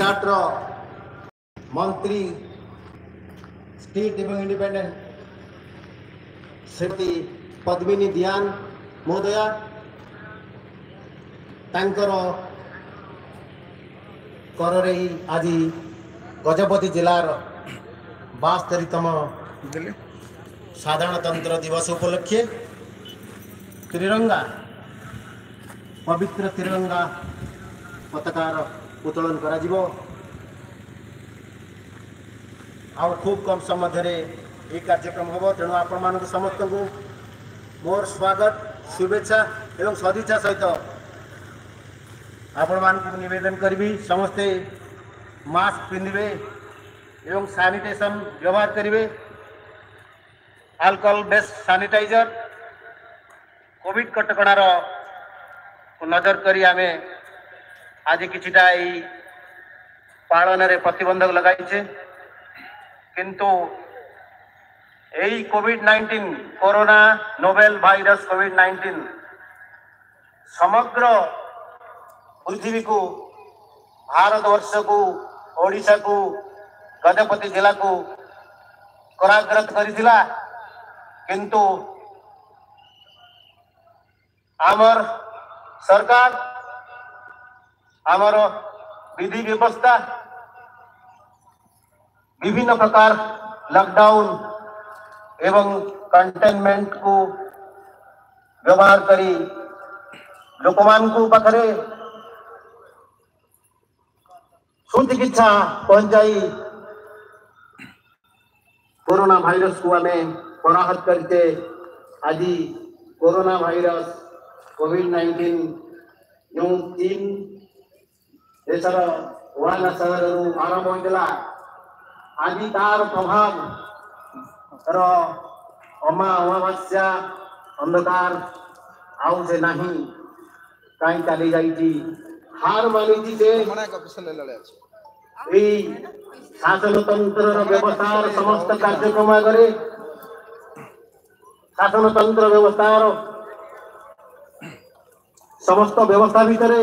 टर मन्त्री state independent Shrimati Padmini दियान महोदया तरै आज गजपति जिलार बास्तरीतम साधारणतंत्र दिवस उपलक्षे तिरंगा पवित्र तिरंगा पताकार उत्तोलन गरियो आउ खु कम समय यम आपण त समस्त मोर स्वागत शुभेच्छा एवं सदिच्छा सहित आपण मेदन गरी समस्ते मास्क पिन्धे ए सानिटेसन व्यवहार गरे अलकहल बेस सानिटाइजर कोभिड कटकरण करी आमे आज किछटा ए पालन रे प्रतिबंधक लगाइछे किंतु एई कोविड-19 कोरोना नोबेल वायरस कोविड-19 समग्र पृथ्वी को भारत वर्ष को ओडिसा को गजपति जिला को कराग्रत करिसिला किंतु आमर सरकार आमर विधि व्यवस्था विभिन्न प्रकार लॉकडाउन एवं कंटेनमेंट को व्यवहार करी लोक मान पाखे सुचिकित्सा पहुंचाई कोरोना भाइरस को आम पराहत करते आज कोरोना भाइरस कोविड नाइंटीन जो तीन এছাড়া ওয়ালা শহর এবং আরমন্ডলা আদি তার প্রভাব ର ଅମା ଅମାବାସ୍ୟା ଅନ୍ଧକାର ଆଉ ସେ ନାହିଁ କାହିଁ ଚାଲି ଯାଇଛି ହାର ମାନିଛି ଯେ ଏଇ ଶାସନତନ୍ତ୍ରର ବ୍ୟବସ୍ଥାର ସମସ୍ତ କାର୍ଯ୍ୟକ୍ରମ ଆଗରେ ଶାସନତନ୍ତ୍ର ବ୍ୟବସ୍ଥାର ସମସ୍ତ ବ୍ୟବସ୍ଥା ଭିତରେ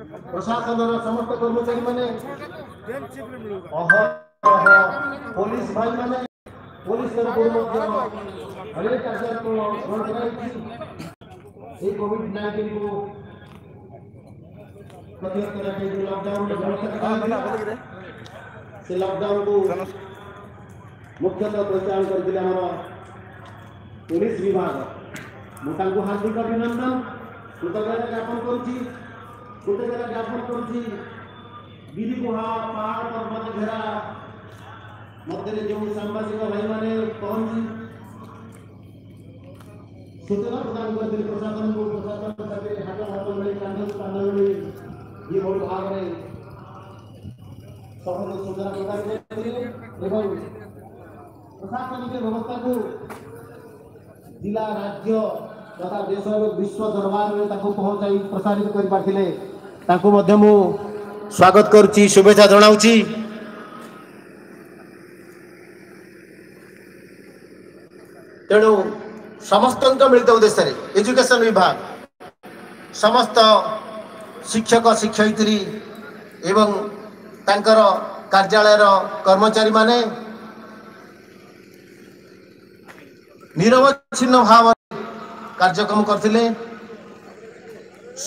प्रशासनाला समस्त कर्मचारी मैंने पुलिस भाई मैंने पुलिस हाँ, से लॉकडाउन को मुख्यतः प्रचार कर पुलिस विभाग मुताको हार्दिक अभिनंदन कृतज्ञता ज्ञापन करुच्ची छोटे जगह ज्ञापन करुच्ची पहाड़ पर्वत घेरा मध्य जो सांबासिक भाई मैंने पहुंची सूचना प्रदान करते प्रशासन को प्रशासन हाथ हाथ में कांडल कांडल में ये बहुत भाग रहे के व्यवस्था को जिला राज्य तथा देश विश्व दरबार में पहुंचाई प्रसारित कर ତାଙ୍କୁ ମଧ୍ୟ ମୁଁ ସ୍ୱାଗତ କରୁଛି ଶୁଭେଚ୍ଛା ଜଣାଉଛି ତେଣୁ ସମସ୍ତଙ୍କ ମିଳିତ ଉଦ୍ଦେଶ୍ୟରେ ଏଜୁକେସନ ବିଭାଗ ସମସ୍ତ ଶିକ୍ଷକ ଶିକ୍ଷୟିତ୍ରୀ ଏବଂ ତାଙ୍କର କାର୍ଯ୍ୟାଳୟର କର୍ମଚାରୀମାନେ ନିରବଚ୍ଛିନ୍ନ ଭାବରେ କାର୍ଯ୍ୟକ୍ରମ କରିଥିଲେ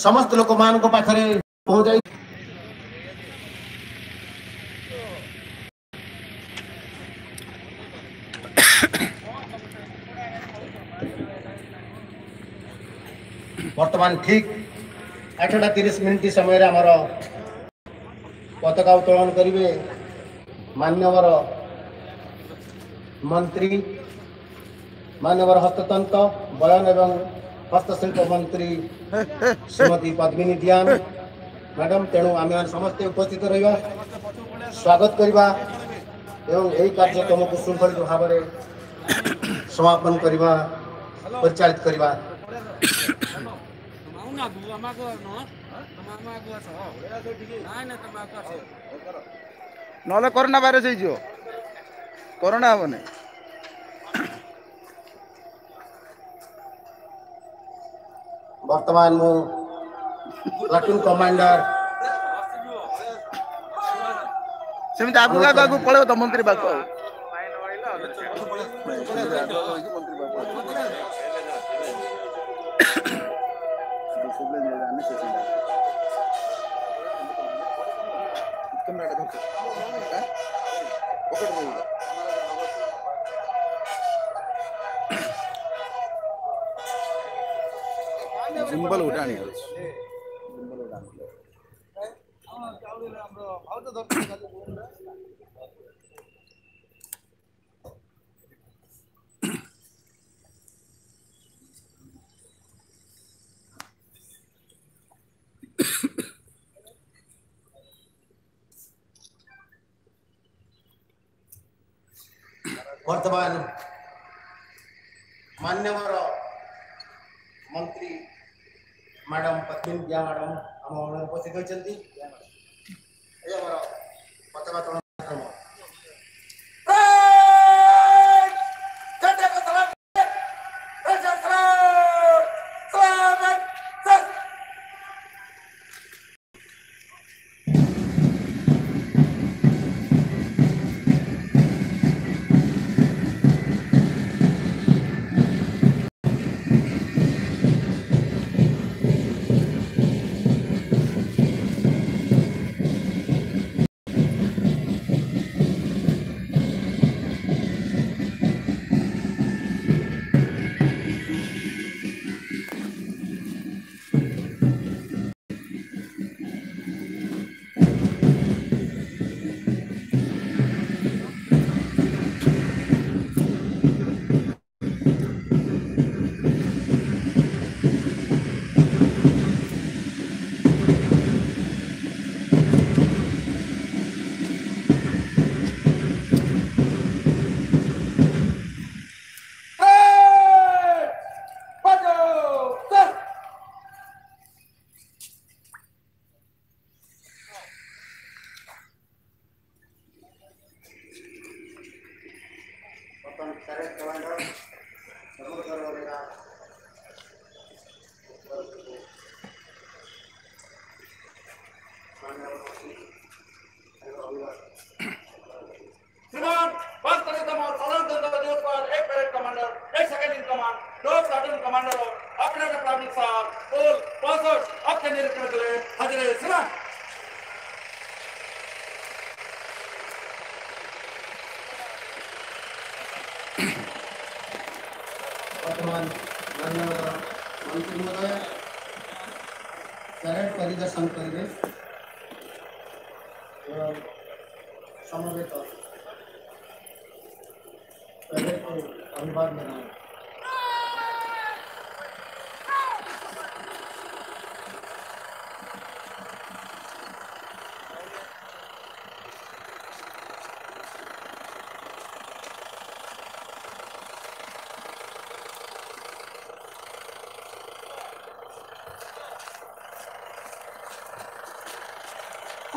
ସମସ୍ତ ଲୋକମାନଙ୍କ ପାଖରେ बर्तमान ठीक आठटा तीस मिनिट समय पता उत्तोलन करेंगे मानवर मंत्री मानवर हस्तंत्र बयान एवं हस्तशिल्प मंत्री श्रीमती पद्मिनी दियान ମ୍ୟାଡ଼ାମ୍ ତେଣୁ ଆମେମାନେ ସମସ୍ତେ ଉପସ୍ଥିତ ରହିବା ସ୍ୱାଗତ କରିବା ଏବଂ ଏହି କାର୍ଯ୍ୟକ୍ରମକୁ ଶୃଙ୍ଖଳିତ ଭାବରେ ସମାପନ କରିବା ପରିଚାଳିତ କରିବା ନହେଲେ କରୋନା ଭାଇରସ୍ ହେଇଯିବ କରୋନା ହେବନି ବର୍ତ୍ତମାନ ମୁଁ Laku komander. Saya minta lah, aku kau aku kalau atau menteri bakal. वर्तमान मान्यवर मंत्री मैडम पद्मी मैडम आम उपस्थित होती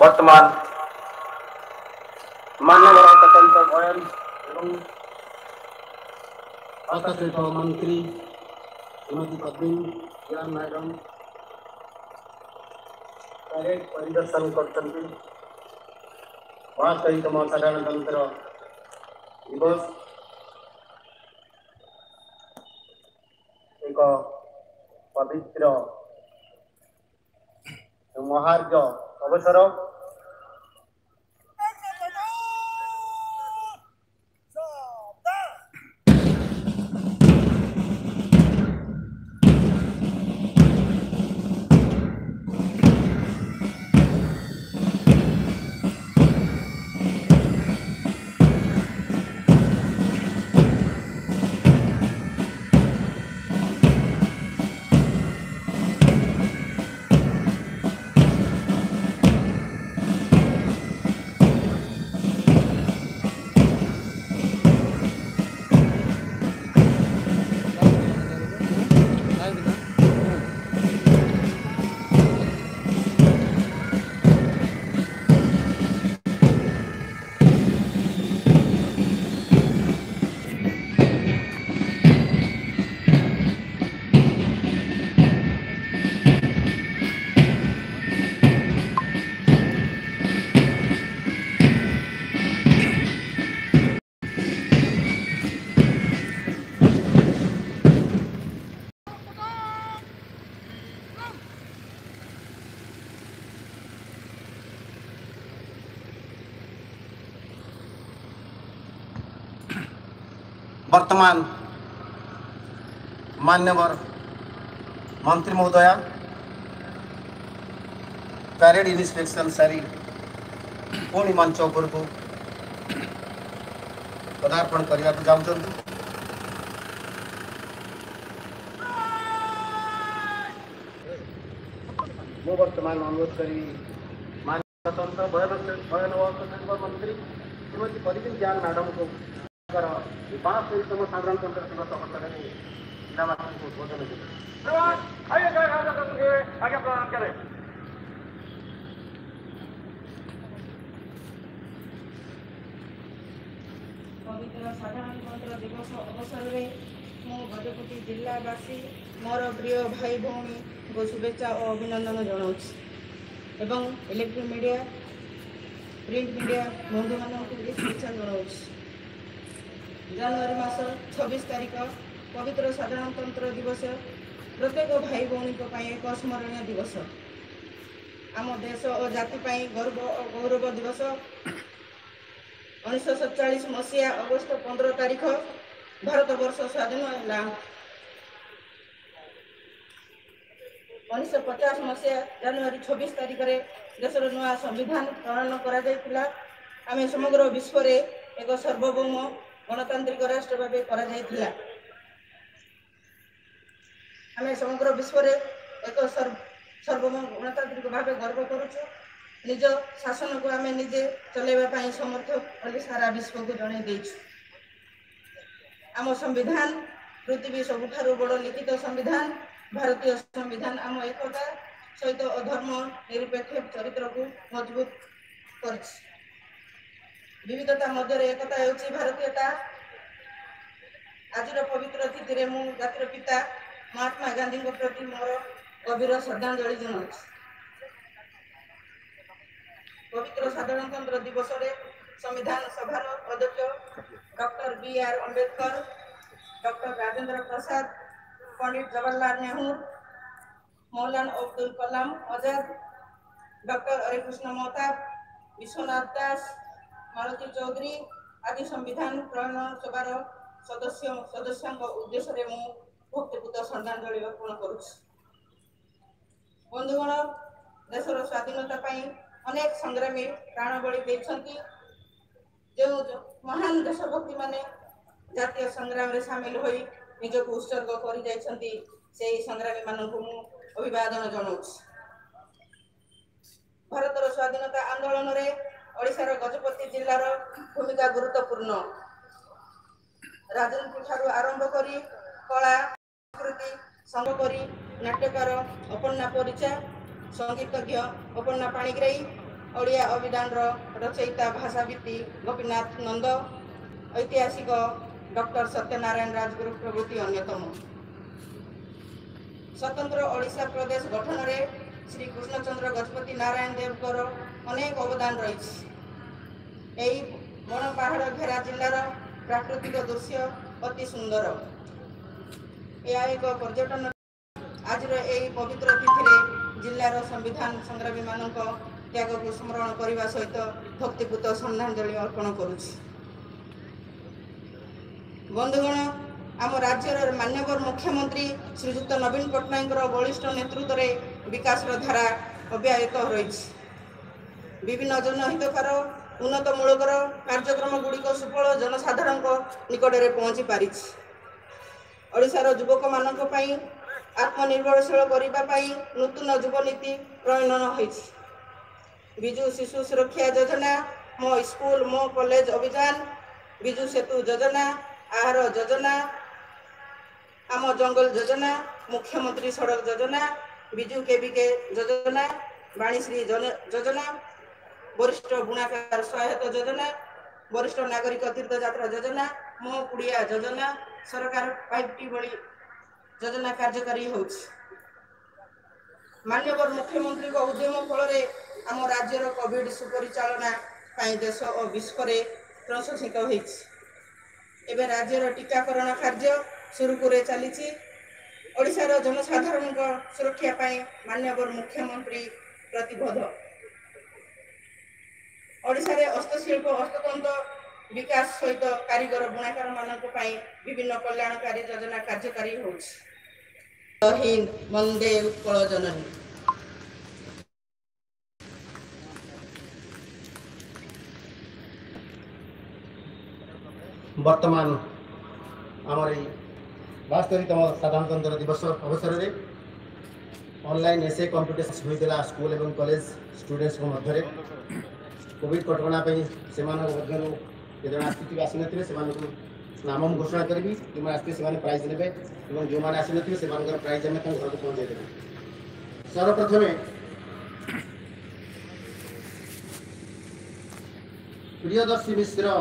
বর্তমান মাননীয় তদন্ত ভয়েন এবং হস্তশিল্প মন্ত্রী শ্রীমতী পদ্মিন জিয়া ম্যাডাম প্যারেড পরিদর্শন করছেন वास्तविक साधारणतंत्र दिवस एक पवित्र महार्घ अवसर वर्तमान मान्यवर मंत्री महोदया पैरेड इन्स्पेक्शन सारी पुणी मंच को पदार्पण करने को जाऊँ वर्तमान अनुरोध करी मान्य स्वतंत्र भयन मंत्री श्रीमती परिजन ज्ञान मैडम को ಪಾಂಚಮ ಸಾಧಾರಣತಂತ್ರ ದಿವಸ ಹೊರತದಲ್ಲಿ ಇಲಾಖೆ ಘೋಷಣೆ ಇದೆ ಹಾಗೆ ಪ್ರದಾನ ಕರೆ ପବିତ୍ର ସାଧାରଣତନ୍ତ୍ର ଦିବସ ଅବସରରେ ମୁଁ ଗଜପତି ଜିଲ୍ଲାବାସୀ ମୋର ପ୍ରିୟ ଭାଇ ଭଉଣୀଙ୍କୁ ଶୁଭେଚ୍ଛା ଓ ଅଭିନନ୍ଦନ ଜଣାଉଛି ଏବଂ ଇଲେକ୍ଟ୍ରିକ୍ ମିଡ଼ିଆ ପ୍ରିଣ୍ଟ ମିଡ଼ିଆ ବନ୍ଧୁମାନଙ୍କୁ ବି ଶୁଭେଚ୍ଛା ଜଣାଉଛି ଜାନୁଆରୀ ମାସ ଛବିଶ ତାରିଖ ପବିତ୍ର ସାଧାରଣତନ୍ତ୍ର ଦିବସ ପ୍ରତ୍ୟେକ ଭାଇ ଭଉଣୀଙ୍କ ପାଇଁ ଏକ ସ୍ମରଣୀୟ ଦିବସ ଆମ ଦେଶ ଓ ଜାତି ପାଇଁ ଗର୍ବ ଓ ଗୌରବ ଦିବସ ଉଣେଇଶହ ସତଚାଳିଶ ମସିହା ଅଗଷ୍ଟ ପନ୍ଦର ତାରିଖ ଭାରତବର୍ଷ ସ୍ୱାଧୀନ ହେଲା ଉଣେଇଶହ ପଚାଶ ମସିହା ଜାନୁଆରୀ ଛବିଶ ତାରିଖରେ ଦେଶର ନୂଆ ସମ୍ବିଧାନ ପ୍ରଣୟନ କରାଯାଇଥିଲା ଆମେ ସମଗ୍ର ବିଶ୍ୱରେ ଏକ ସର୍ବଭୌମ ଗଣତାନ୍ତ୍ରିକ ରାଷ୍ଟ୍ର ଭାବେ କରାଯାଇଥିଲା ଆମେ ସମଗ୍ର ବିଶ୍ୱରେ ଏକ ସର୍ବ ଗଣତାନ୍ତ୍ରିକ ଭାବେ ଗର୍ବ କରୁଛୁ ନିଜ ଶାସନକୁ ଆମେ ନିଜେ ଚଲାଇବା ପାଇଁ ସମର୍ଥ ବୋଲି ସାରା ବିଶ୍ୱକୁ ଜଣାଇ ଦେଇଛୁ ଆମ ସମ୍ବିଧାନ ପୃଥିବୀ ସବୁଠାରୁ ବଡ଼ ଲିଖିତ ସମ୍ବିଧାନ ଭାରତୀୟ ସମ୍ବିଧାନ ଆମ ଏକତା ସହିତ ଅଧର୍ମ ନିରପେକ୍ଷ ଚରିତ୍ରକୁ ମଜବୁତ କରିଛି ବିବିଧତା ମଧ୍ୟରେ ଏକତା ହେଉଛି ଭାରତୀୟତା ଆଜିର ପବିତ୍ର ତିଥିରେ ମୁଁ ଜାତିର ପିତା ମହାତ୍ମା ଗାନ୍ଧୀଙ୍କ ପ୍ରତି ମୋର ଗଭୀର ଶ୍ରଦ୍ଧାଞ୍ଜଳି ଜଣାଉଛି ପବିତ୍ର ସାଧାରଣତନ୍ତ୍ର ଦିବସରେ ସମ୍ବିଧାନ ସଭାର ଅଧ୍ୟକ୍ଷ doctor B R Ambedkar doctor Rajendra Prasad Pandit Jawaharlal Nehru Maulana Abdul Kalam Azad doctor Harekrushna Mahtab Biswanath Das Malati Choudhury ଆଜି ସମ୍ବିଧାନ ପ୍ରଣୟନ ସଭାର ସଦସ୍ୟ ସଦସ୍ୟଙ୍କ ଉଦ୍ଦେଶ୍ୟରେ ମୁଁ ଭକ୍ତିପୂତ ଶ୍ରଦ୍ଧାଞ୍ଜଳି ଅର୍ପଣ କରୁଛି ବନ୍ଧୁଗଣ ଦେଶର ସ୍ୱାଧୀନତା ପାଇଁ ଅନେକ ସଂଗ୍ରାମୀ ପ୍ରାଣବଳି ଦେଇଛନ୍ତି ଯେଉଁ ମହାନ ଦେଶଭକ୍ତିମାନେ ଜାତୀୟ ସଂଗ୍ରାମରେ ସାମିଲ ହୋଇ ନିଜକୁ ଉତ୍ସର୍ଗ କରିଯାଇଛନ୍ତି ସେହି ସଂଗ୍ରାମୀମାନଙ୍କୁ ମୁଁ ଅଭିବାଦନ ଜଣାଉଛି ଭାରତର ସ୍ୱାଧୀନତା ଆନ୍ଦୋଳନରେ ଓଡ଼ିଶାର ଗଜପତି ଜିଲ୍ଲାର ଭୂମିକା ଗୁରୁତ୍ୱପୂର୍ଣ୍ଣ ରାଜନୀତି ଠାରୁ ଆରମ୍ଭ କରି କଳା ସଂସ୍କୃତି ସଙ୍ଗ କରି ନାଟ୍ୟକାର ଅପର୍ଣ୍ଣା ପରିଚା ସଙ୍ଗୀତଜ୍ଞ ଅପର୍ଣ୍ଣା ପାଣିଗ୍ରାହୀ ଓଡ଼ିଆ ଅଭିଧାନର ରଚୟିତା ଭାଷାବିତ୍ତି ଗୋପୀନାଥ ନନ୍ଦ ଐତିହାସିକ ଡକ୍ଟର ସତ୍ୟନାରାୟଣ ରାଜଗୁରୁ ପ୍ରଭୃତି ଅନ୍ୟତମ ସ୍ୱତନ୍ତ୍ର ଓଡ଼ିଶା ପ୍ରଦେଶ ଗଠନରେ ଶ୍ରୀ କୃଷ୍ଣଚନ୍ଦ୍ର ଗଜପତି ନାରାୟଣ ଦେବଙ୍କର ଅନେକ ଅବଦାନ ରହିଛି ଏହି ବଣ ପାହାଡ଼ ଘେରା ଜିଲ୍ଲାର ପ୍ରାକୃତିକ ଦୃଶ୍ୟ ଅତି ସୁନ୍ଦର ଏହା ଏକ ପର୍ଯ୍ୟଟନ ଆଜିର ଏହି ପବିତ୍ର ତିଥିରେ ଜିଲ୍ଲାର ସମ୍ବିଧାନ ସଂଗ୍ରାମୀମାନଙ୍କ ତ୍ୟାଗକୁ ସ୍ମରଣ କରିବା ସହିତ ଭକ୍ତିପୂତ ଶ୍ରଦ୍ଧାଞ୍ଜଳି ଅର୍ପଣ କରୁଛି ବନ୍ଧୁଗଣ ଆମ ରାଜ୍ୟର ମାନ୍ୟବର ମୁଖ୍ୟମନ୍ତ୍ରୀ ଶ୍ରୀଯୁକ୍ତ ନବୀନ ପଟ୍ଟନାୟକଙ୍କର ବଳିଷ୍ଠ ନେତୃତ୍ୱରେ ବିକାଶର ଧାରା ଅବ୍ୟାହତ ରହିଛି ବିଭିନ୍ନ ଜନହିତକର ଉନ୍ନତମୂଳକର କାର୍ଯ୍ୟକ୍ରମଗୁଡ଼ିକ ସୁଫଳ ଜନସାଧାରଣଙ୍କ ନିକଟରେ ପହଞ୍ଚି ପାରିଛି ଓଡ଼ିଶାର ଯୁବକମାନଙ୍କ ପାଇଁ ଆତ୍ମନିର୍ଭରଶୀଳ କରିବା ପାଇଁ ନୂତନ ଯୁବନୀତି ପ୍ରଣୟନ ହୋଇଛି ବିଜୁ ଶିଶୁ ସୁରକ୍ଷା ଯୋଜନା ମୋ ସ୍କୁଲ ମୋ କଲେଜ ଅଭିଯାନ ବିଜୁ ସେତୁ ଯୋଜନା ଆହାର ଯୋଜନା ଆମ ଜଙ୍ଗଲ ଯୋଜନା ମୁଖ୍ୟମନ୍ତ୍ରୀ ସଡ଼କ ଯୋଜନା ବିଜୁ କେବିକେ ଯୋଜନା ବାଣୀଶ୍ରୀ ଯୋଜନା ବରିଷ୍ଠ ବୁଣାକାର ସହାୟତା ଯୋଜନା ବରିଷ୍ଠ ନାଗରିକ ତୀର୍ଥଯାତ୍ରା ଯୋଜନା ମୋ କୁଡ଼ିଆ ଯୋଜନା ସରକାର ପାଇପ୍ଟି ଭଳି ଯୋଜନା କାର୍ଯ୍ୟକାରୀ ହେଉଛି ମାନ୍ୟବର ମୁଖ୍ୟମନ୍ତ୍ରୀଙ୍କ ଉଦ୍ୟମ ଫଳରେ ଆମ ରାଜ୍ୟର କୋଭିଡ଼ ସୁପରିଚାଳନା ପାଇଁ ଦେଶ ଓ ବିଶ୍ୱରେ ପ୍ରଶଂସିତ ହୋଇଛି ଏବେ ରାଜ୍ୟର ଟିକାକରଣ କାର୍ଯ୍ୟ ସୁରୁଖୁରୁରେ ଚାଲିଛି ଓଡ଼ିଶାର ଜନସାଧାରଣଙ୍କ ସୁରକ୍ଷା ପାଇଁ ମାନ୍ୟବର ମୁଖ୍ୟମନ୍ତ୍ରୀ ପ୍ରତିବଦ୍ଧ ଓଡ଼ିଶାରେ ହସ୍ତଶିଳ୍ପ ହସ୍ତତନ୍ତ ବିକାଶ ସହିତ କାରିଗର ବୁଣାକାରମାନଙ୍କ ପାଇଁ ବିଭିନ୍ନ କଲ୍ୟାଣକାରୀ ଯୋଜନା କାର୍ଯ୍ୟକାରୀ ହେଉଛି ହିନ୍ଦ ବନ୍ଦେ ଉତ୍କଳ ଜନନୀ ବର୍ତ୍ତମାନ ଆମର ଏଇ ବାସ୍ତରୀତମ ସାଧାରଣତନ୍ତ୍ର ଦିବସ ଅବସରରେ ଅନଲାଇନ୍ ଏସ୍ଏ କମ୍ପିଟିସନ୍ ହୋଇଥିଲା ସ୍କୁଲ ଏବଂ କଲେଜ ଷ୍ଟୁଡେଣ୍ଟସଙ୍କ ମଧ୍ୟରେ कॉविड कटकापी से आसी न नाम मु घोषणा करी जो आसने प्राइज ने जो मैंने आसी से प्राइज आम घर को पहुँचे सर्वप्रथम प्रियदर्शी मिश्र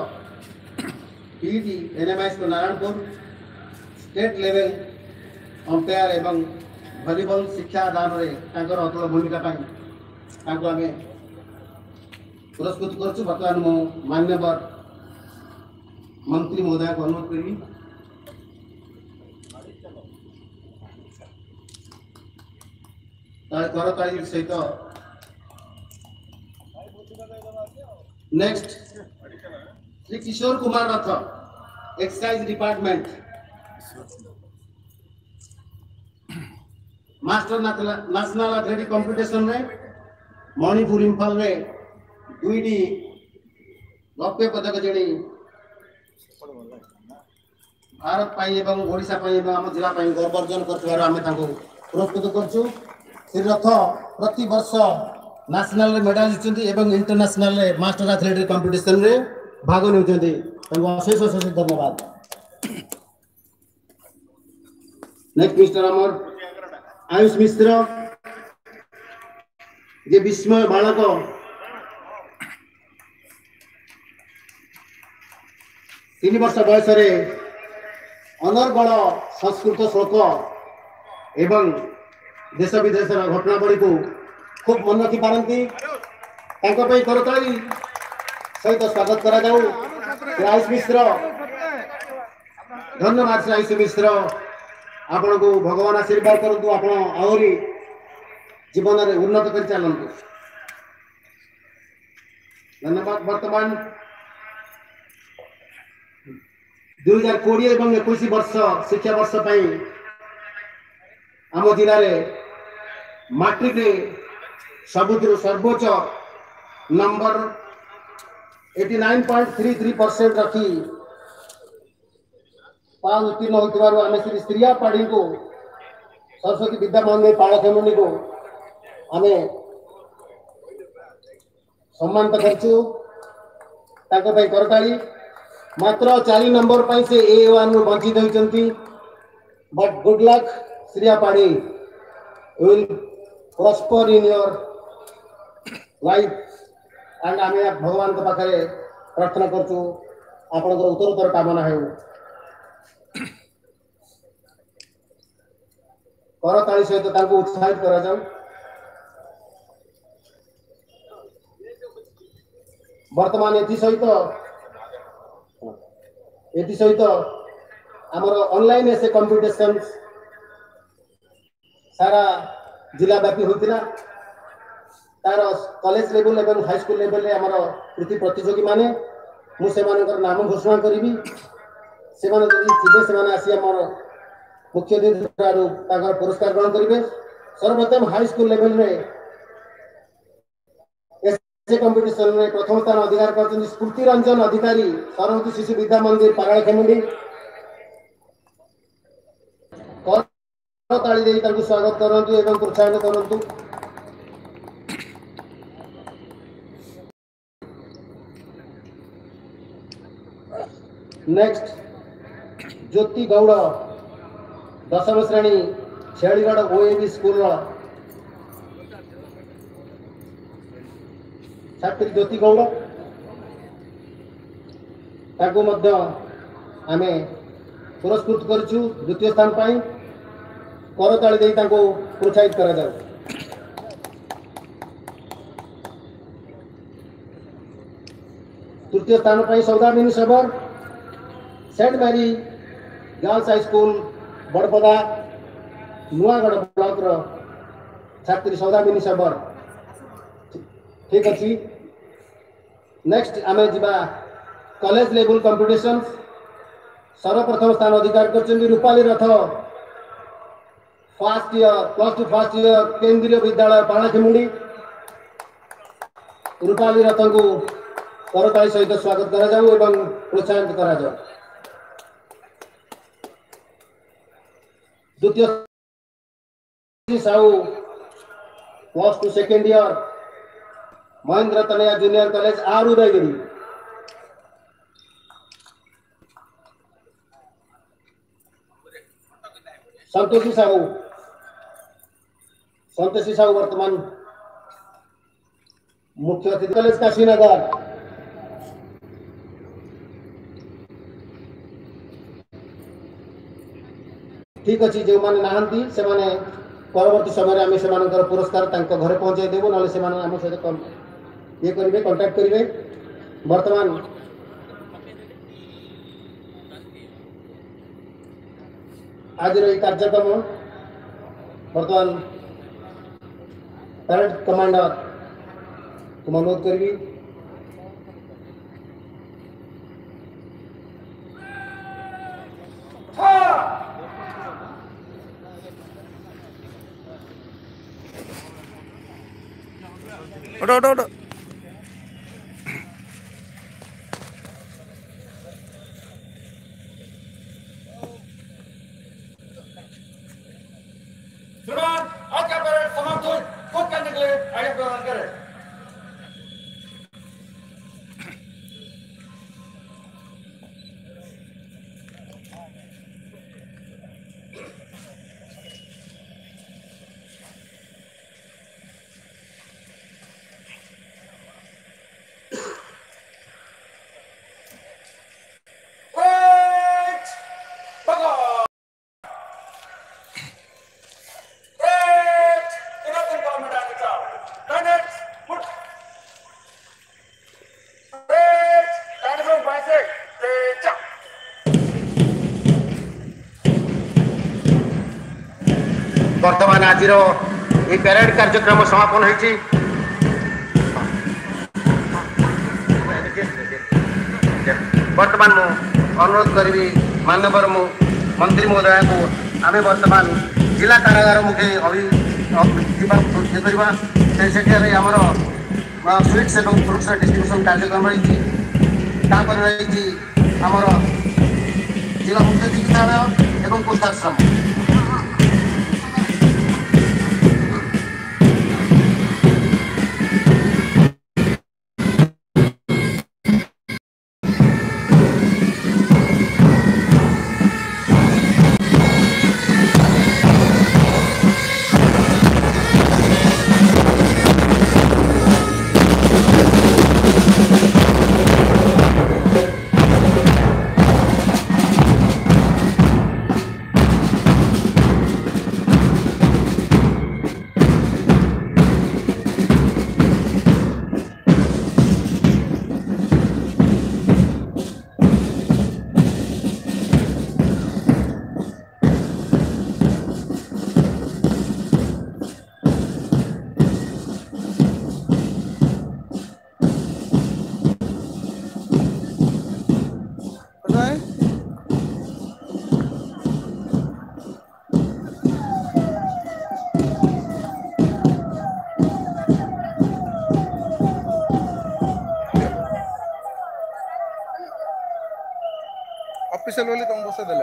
एन एम आईस नारायणपुर स्टेट लेवल अंपायर एवं भलिबल शिक्षा दान अतल भूमिका आम पुरस्कृत कर मान्यवर मंत्री महोदय को महोदयको अनुरोध गरी करताली सहित next Shri Kishore Kumar Rath excise department master national competition में मणिपुर इम्फाल में ଦୁଇଟି ରୌପ୍ୟ ପଦକ ଜିଣି ଭାରତ ପାଇଁ ଏବଂ ଓଡ଼ିଶା ପାଇଁ ଏବଂ ଆମ ଜିଲ୍ଲା ପାଇଁ ଗର୍ବ ଅର୍ଜନ କରିଥିବାରୁ ଆମେ ତାଙ୍କୁ ପୁରସ୍କୃତ କରୁଛୁ ଶ୍ରୀ ରଥ ପ୍ରତିବର୍ଷ ନ୍ୟାସନାଲରେ ମେଡାଲ ଜିତିଛନ୍ତି ଏବଂ ଇଣ୍ଟରନ୍ୟାସନାଲରେ ମାଷ୍ଟର ଆଥଲେଟିକ୍ କମ୍ପିଟିସନରେ ଭାଗ ନେଉଛନ୍ତି ତାଙ୍କୁ ଅଶେଷ ଅଶେଷ ଧନ୍ୟବାଦ ନେକ୍ସଟ ମିଷ୍ଟର ଆମର ଆୟୁଷ ମିଶ୍ର ଯେ ବିସ୍ମୟ ବାଳକ ତିନି ବର୍ଷ ବୟସରେ ଅନର୍ଗଳ ସଂସ୍କୃତ ଶ୍ଳୋକ ଏବଂ ଦେଶ ବିଦେଶର ଘଟଣାବଳୀକୁ ଖୁବ୍ ମନେ ରଖିପାରନ୍ତି ତାଙ୍କ ପାଇଁ କରତାଳି ସହିତ ସ୍ୱାଗତ କରାଯାଉ ଶ୍ରୀ ମିଶ୍ର ଧନ୍ୟବାଦ ଶ୍ରୀ ଆୟୁଷ ମିଶ୍ର ଆପଣଙ୍କୁ ଭଗବାନ ଆଶୀର୍ବାଦ କରନ୍ତୁ ଆପଣ ଆହୁରି ଜୀବନରେ ଉନ୍ନତ କରି ଚାଲନ୍ତୁ ଧନ୍ୟବାଦ ବର୍ତ୍ତମାନ ଦୁଇ ହଜାର କୋଡ଼ିଏ ଏବଂ ଏକୋଇଶ ବର୍ଷ ଶିକ୍ଷାବର୍ଷ ପାଇଁ ଆମ ଜିଲ୍ଲାରେ ମାଟ୍ରିକରେ ସବୁଥିରୁ ସର୍ବୋଚ୍ଚ number eighty nine point three three percent ରଖି ପାଳ ଉତ୍ତୀର୍ଣ୍ଣ ହୋଇଥିବାରୁ ଆମେ ଶ୍ରୀ ସ୍ତ୍ରୀୟା ପାଢ଼ୀଙ୍କୁ ସରସ୍ୱତୀ ବିଦ୍ୟା ମନ୍ଦିର ପାଳକେମୁନିକୁ ଆମେ ସମ୍ମାନିତ କରିଛୁ ତାଙ୍କ ପାଇଁ କରତାଳି मात्र चार नंबर से ए वन रु बची but good luck Shriya Padi will prosper in your life and आम भगवान पाखे प्रार्थना कर उत्तरोत्तर कामना है करता सहित उत्साहित कर बर्तमान एस ଏଥିସହିତ ଆମର ଅନଲାଇନ୍ ଏସେ କମ୍ପିଟିସନ୍ ସାରା ଜିଲ୍ଲା ବ୍ୟାପୀ ହୋଇଥିଲା ତାର କଲେଜ ଲେଭେଲ ଏବଂ ହାଇସ୍କୁଲ ଲେଭେଲରେ ଆମର କୃତି ପ୍ରତିଯୋଗୀମାନେ ମୁଁ ସେମାନଙ୍କର ନାମ ଘୋଷଣା କରିବି ସେମାନେ ଯଦି ଥିବେ ସେମାନେ ଆସି ଆମର ମୁଖ୍ୟ ଅତିଥି ତାଙ୍କର ପୁରସ୍କାର ଗ୍ରହଣ କରିବେ ସର୍ବପ୍ରଥମ ହାଇସ୍କୁଲ ଲେଭେଲରେ एसए कंपिटन में प्रथम स्थान अधिकार कर स्मृति रंजन अधिकारी सरस्वती शिशु विद्या मंदिर पारायखेमुंडी स्वागत एवं प्रोत्साहन करूँ नेक्स्ट ज्योति गौड़ दशम श्रेणी छेड़गढ़ ओ स्कूल ସାତ୍ତ୍ୱିକ ଜ୍ୟୋତି ଗୌଡ଼ ତାକୁ ମଧ୍ୟ ଆମେ ପୁରସ୍କୃତ କରିଛୁ ଦ୍ୱିତୀୟ ସ୍ଥାନ ପାଇଁ କରତାଳି ଦେଇ ତାଙ୍କୁ ପ୍ରୋତ୍ସାହିତ କରାଯାଉ ତୃତୀୟ ସ୍ଥାନ ପାଇଁ Saudamini ସେବର saint Mary girls high school Badapada Nuagarh ବ୍ଲକର ଛାତ୍ରୀ ସୌଦାମିନୀ ସେବର ଠିକ୍ ଅଛି ନେକ୍ସଟ ଆମେ ଯିବା କଲେଜ ଲେବୁଲ କମ୍ପିଟିସନ୍ ସର୍ବପ୍ରଥମ ସ୍ଥାନ ଅଧିକାର କରିଛନ୍ତି Rupali Rath first year plus two first year Kendriya Vidyalaya ପାଣାଖିମୁଣ୍ଡି Rupali ରଥଙ୍କୁ ସରକାରୀ ସହିତ ସ୍ୱାଗତ କରାଯାଉ ଏବଂ ପ୍ରୋତ୍ସାହିତ କରାଯାଉ ଦ୍ୱିତୀୟ Sahu plus two second year Mahendra Tanaya junior college R Udayagiri Santoshi Sahu Santoshi Sahu वर्तमान मुख्य अतिथि कॉलेज का श्रीनगर ठीक अच्छे जो मैंने नहांती से परवर्त समय पुरस्कार घर पहुंचाई देव ना से आम सहित ये करेंगे कॉन्टैक्ट करेंगे वर्तमान आज रही कार्यक्रम वर्तमान पैरेड कमांडर तुम अनुरोध करेगी उठो उठो उठो বর্তমান আজির এই প্যারেড কার্যক্রম সমাপন হয়েছি বর্তমান মু অনুরোধ করিবি মানবর মু মন্ত্রী মহোদয়ଙ୍କୁ আমি বর্তমান জেলা কারাগার মুখে অভি ইয়ে করা সেই সেখানে আমার সুইটস এবং ফ্রুটসর ডিস্ট্রিবিউশন কার্যক্রম রয়েছে তারপরে রয়েছে আমার জেলা মুখ্য চিকিৎসালয় এবং কুষ্ঠাশ্রম ಸಲುವಾಗಿ ತಮ್ಮ ಬಸ್ ಅದಲ್ಲ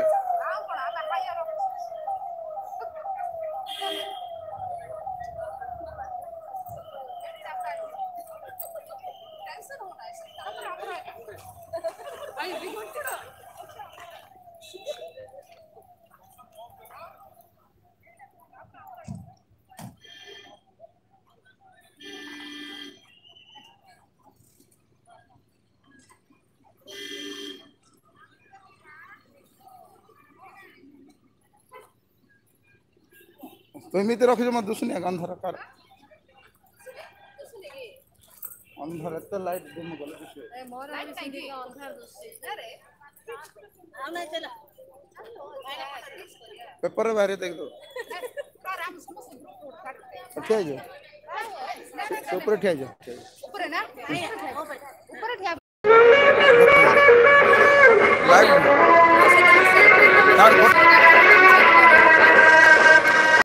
ଏମିତି ରଖିଛ ମୋତେ ଦୁଶୁନି ଆଗ ଅନ୍ଧାର କର ଅନ୍ଧାର ଏତେ ଲାଇଟ୍ ଦିନ ଗଲେ ପେପରରେ ବାହାରି ଦେଖିଦେବ ଠିଆ ହେଇଯିବ ଉପରେ ଠିଆ ହେଇଯିବ ଉପରେ ନା ଉପରେ ଠିଆ ଲାଇଟ୍